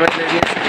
Comment लीजिए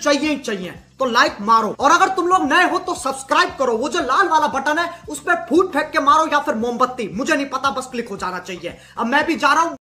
चाहिए ही चाहिए। तो लाइक मारो। और अगर तुम लोग नए हो तो सब्सक्राइब करो। वो जो लाल वाला बटन है, उस पर फूट फेंक के मारो या फिर मोमबत्ती। मुझे नहीं पता, बस क्लिक हो जाना चाहिए। अब मैं भी जा रहा हूँ।